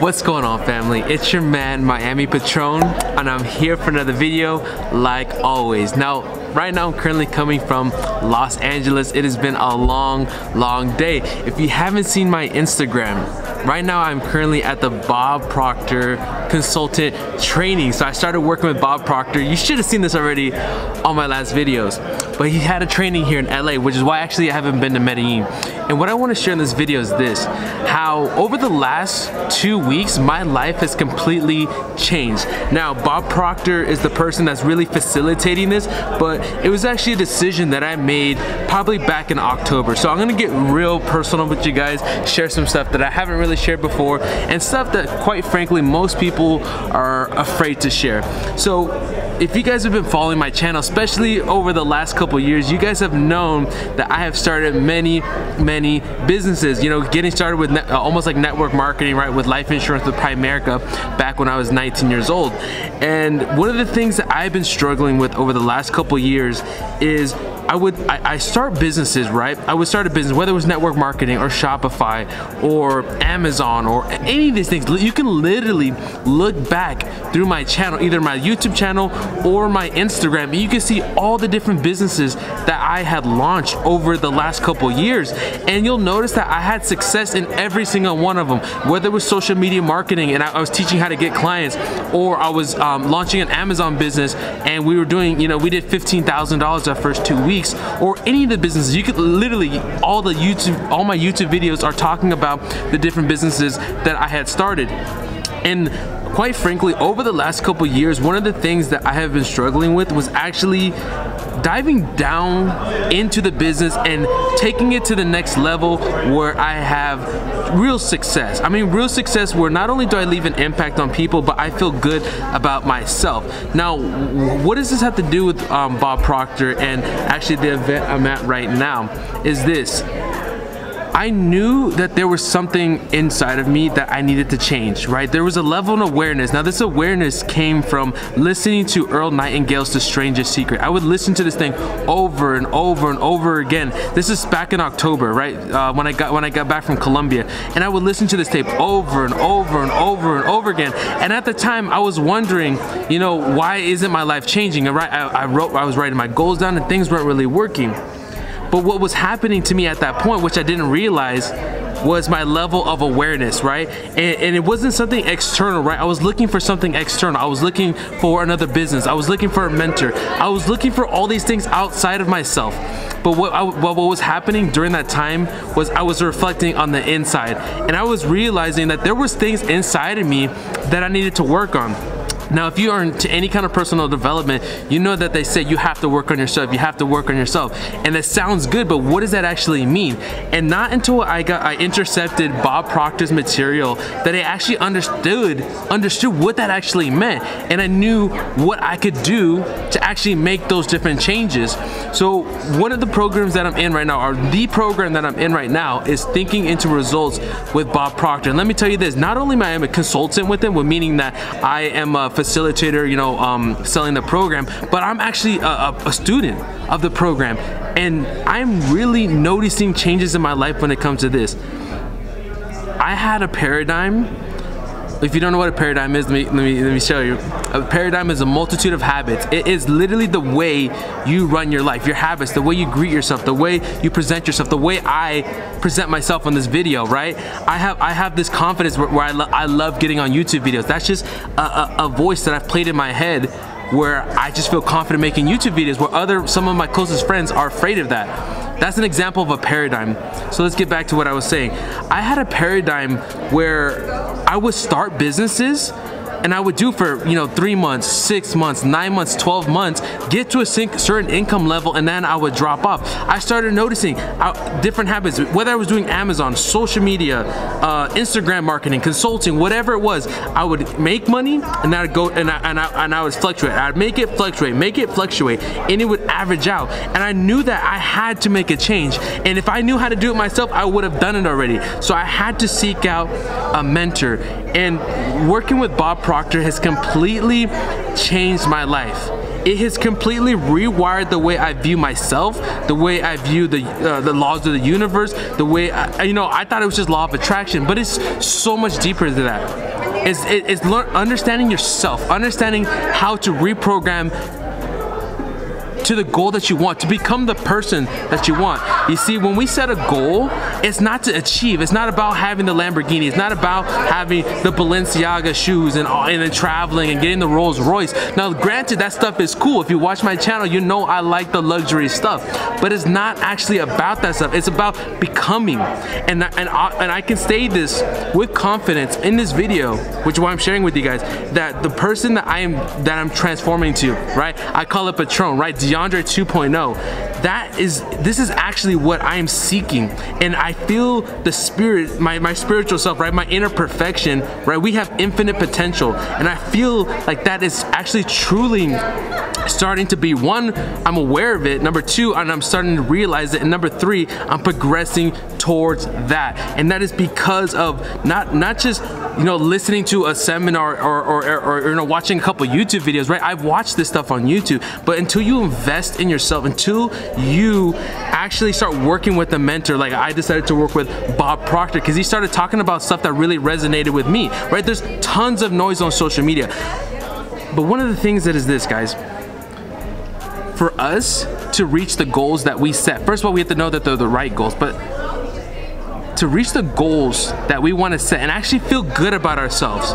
What's going on family? It's your man Miami Patron and I'm here for another video like always. Now right now I'm currently coming from Los Angeles. It has been a long long day. If you haven't seen my Instagram, right now I'm currently at the Bob Proctor consultant training. So I started working with Bob Proctor. You should have seen this already on my last videos. But he had a training here in LA, which is why actually I haven't been to Medellin. And what I want to share in this video is this, how over the last two weeks, my life has completely changed. Now, Bob Proctor is the person that's really facilitating this, but it was actually a decision that I made probably back in October. So I'm gonna get real personal with you guys, share some stuff that I haven't really shared before, and stuff that quite frankly, most people are afraid to share. So if you guys have been following my channel, especially over the last couple years, you guys have known that I have started many, many businesses. You know, getting started with uh, almost like network marketing, right, with life insurance with Primerica back when I was 19 years old. And one of the things that I've been struggling with over the last couple years is I would I, I, start businesses, right? I would start a business, whether it was network marketing or Shopify or Amazon or any of these things. You can literally look back through my channel, either my YouTube channel or my Instagram, and you can see all the different businesses that I had launched over the last couple years. And you'll notice that I had success in every single one of them, whether it was social media marketing and I, I was teaching how to get clients, or I was um, launching an Amazon business and we were doing, you know, we did $15,000 our first two weeks weeks or any of the businesses. You could literally, all the YouTube, all my YouTube videos are talking about the different businesses that I had started. And quite frankly, over the last couple years, one of the things that I have been struggling with was actually diving down into the business and taking it to the next level where I have real success. I mean, real success where not only do I leave an impact on people, but I feel good about myself. Now, what does this have to do with um, Bob Proctor and actually the event I'm at right now? Is this I knew that there was something inside of me that I needed to change, right? There was a level of awareness. Now, this awareness came from listening to Earl Nightingale's The Strangest Secret. I would listen to this thing over and over and over again. This is back in October, right? Uh, when I got when I got back from Colombia, and I would listen to this tape over and over and over and over again. And at the time, I was wondering, you know, why isn't my life changing? And right, I, I wrote, I was writing my goals down, and things weren't really working. But what was happening to me at that point, which I didn't realize, was my level of awareness, right? And, and, it wasn't something external, right? I was looking for something external. I was looking for another business. I was looking for a mentor. I was looking for all these things outside of myself. But what, I, what was happening during that time was I was reflecting on the inside. And I was realizing that there was things inside of me that I needed to work on. Now, if you are into any kind of personal development, you know that they say you have to work on yourself, you have to work on yourself. And that sounds good, but what does that actually mean? And not until I got I intercepted Bob Proctor's material that I actually understood understood what that actually meant. And I knew what I could do to actually make those different changes. So one of the programs that I'm in right now, or the program that I'm in right now, is Thinking into Results with Bob Proctor. And let me tell you this, not only am I a consultant with him, but meaning that I am a facilitator, you know, um, selling the program, but I'm actually a, a student of the program. And I'm really noticing changes in my life when it comes to this. I had a paradigm if you don't know what a paradigm is, let me, let me, let me show you. A paradigm is a multitude of habits. It is literally the way you run your life, your habits, the way you greet yourself, the way you present yourself, the way I present myself on this video, right? I have I have this confidence where, where I, lo I love getting on YouTube videos. That's just a, a, a voice that I've played in my head where I just feel confident making YouTube videos where other some of my closest friends are afraid of that. That's an example of a paradigm. So let's get back to what I was saying. I had a paradigm where I would start businesses and I would do for you know three months, six months, nine months, 12 months, get to a certain income level, and then I would drop off. I started noticing uh, different habits, whether I was doing Amazon, social media, uh, Instagram marketing, consulting, whatever it was. I would make money, and I'd go and I, and I, and I would fluctuate. I'd make it fluctuate, make it fluctuate, and it would average out. And I knew that I had to make a change. And if I knew how to do it myself, I would have done it already. So I had to seek out a mentor. And working with Bob Proctor has completely changed my life. it has completely rewired the way I view myself, the way I view the uh, the laws of the universe, the way I, you know I thought it was just law of attraction, but it's so much deeper than that. It's, it's learn, understanding yourself, understanding how to reprogram to the goal that you want, to become the person that you want. You see, when we set a goal, it's not to achieve. It's not about having the Lamborghini. It's not about having the Balenciaga shoes and, and then traveling and getting the Rolls Royce. Now, granted, that stuff is cool. If you watch my channel, you know I like the luxury stuff. But it's not actually about that stuff. It's about becoming. And, and, I, and I can say this with confidence in this video, which is why I'm sharing with you guys, that the person that I am that I'm transforming to, right? I call it Patron, right? DeAndre 2.0. That is, this is actually what I am seeking. And I feel the spirit, my, my spiritual self, right? My inner perfection, right? We have infinite potential. And I feel like that is actually truly starting to be one, I'm aware of it. Number two, and I'm starting to realize it. And number three, I'm progressing towards that. And that is because of not, not just you know, listening to a seminar or, or, or, or, you know, watching a couple YouTube videos, right? I've watched this stuff on YouTube, but until you invest in yourself, until you actually start working with a mentor, like I decided to work with Bob Proctor because he started talking about stuff that really resonated with me, right? There's tons of noise on social media. But one of the things that is this, guys, for us to reach the goals that we set, first of all, we have to know that they're the right goals, but to reach the goals that we want to set and actually feel good about ourselves,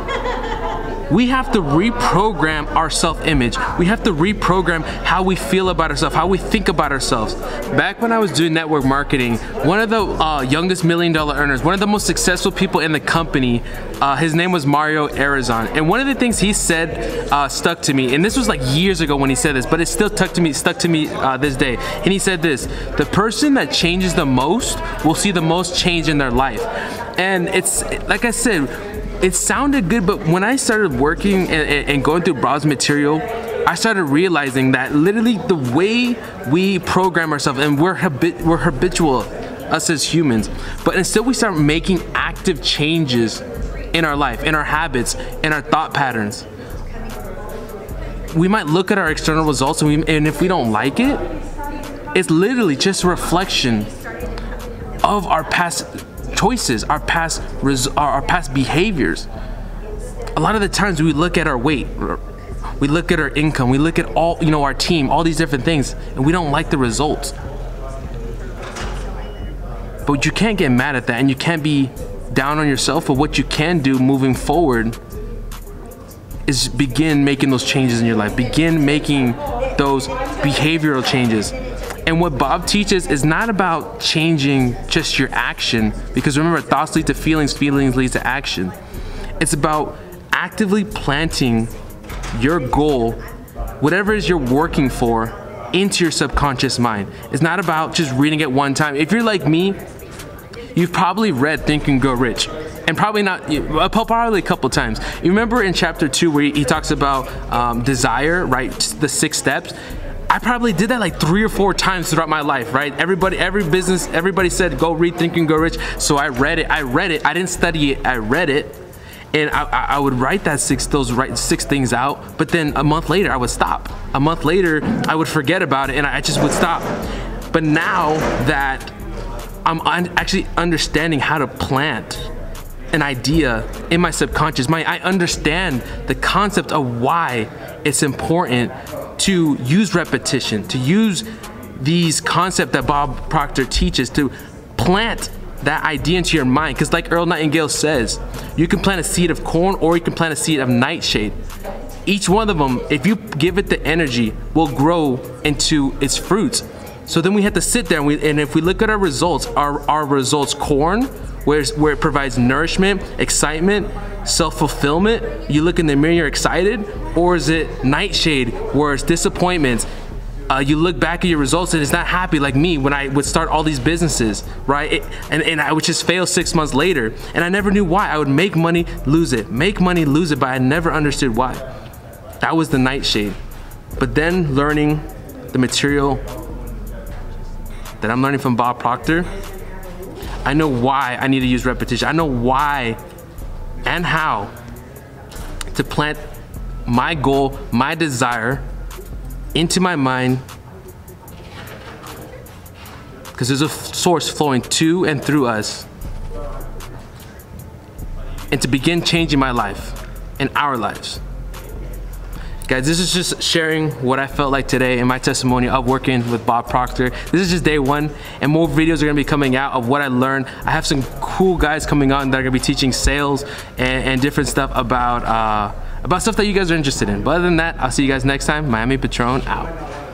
we have to reprogram our self-image. We have to reprogram how we feel about ourselves, how we think about ourselves. Back when I was doing network marketing, one of the uh, youngest million dollar earners, one of the most successful people in the company, uh, his name was Mario Arizon. And one of the things he said uh, stuck to me, and this was like years ago when he said this, but it still stuck to me, stuck to me uh, this day. And he said this, the person that changes the most will see the most change in their life. And it's, like I said, it sounded good, but when I started working and, and going through Bob's material, I started realizing that literally the way we program ourselves and we're, habit we're habitual, us as humans, but instead we start making active changes in our life, in our habits, in our thought patterns. We might look at our external results and, we, and if we don't like it, it's literally just a reflection of our past choices, our past our past behaviors. A lot of the times we look at our weight, we look at our income, we look at all, you know, our team, all these different things, and we don't like the results. But you can't get mad at that and you can't be down on yourself, but what you can do moving forward is begin making those changes in your life. Begin making those behavioral changes. And what Bob teaches is not about changing just your action, because remember, thoughts lead to feelings, feelings lead to action. It's about actively planting your goal, whatever it is you're working for, into your subconscious mind. It's not about just reading it one time. If you're like me, you've probably read Think and Grow Rich and probably not uh, probably a couple times you remember in chapter two where he, talks about um, desire right the six steps I probably did that like three or four times throughout my life, right? Everybody, every business, everybody said go read Think and Go Rich. So I read it. I read it. I didn't study it. I read it, and I, I would write that six those right six things out. But then a month later, I would stop. A month later, I would forget about it, and I just would stop. But now that I'm actually understanding how to plant an idea in my subconscious mind, I understand the concept of why it's important to use repetition, to use these concepts that Bob Proctor teaches to plant that idea into your mind. Because like Earl Nightingale says, you can plant a seed of corn or you can plant a seed of nightshade. Each one of them, if you give it the energy, will grow into its fruits. So then we have to sit there and, we, and if we look at our results, are our results corn, where, where it provides nourishment, excitement, self-fulfillment? You look in the mirror, you're excited? Or is it nightshade, where it's disappointments, uh, you look back at your results and it's not happy like me when I would start all these businesses, right? It, and, and I would just fail six months later. And I never knew why. I would make money, lose it, make money, lose it, but I never understood why. That was the nightshade. But then learning the material that I'm learning from Bob Proctor, I know why I need to use repetition. I know why and how to plant my goal, my desire into my mind because there's a source flowing to and through us and to begin changing my life and our lives. Guys, this is just sharing what I felt like today in my testimony of working with Bob Proctor. This is just day one, and more videos are gonna be coming out of what I learned. I have some cool guys coming on that are gonna be teaching sales and, and different stuff about, uh, about stuff that you guys are interested in. But other than that, I'll see you guys next time. Miami Patron out.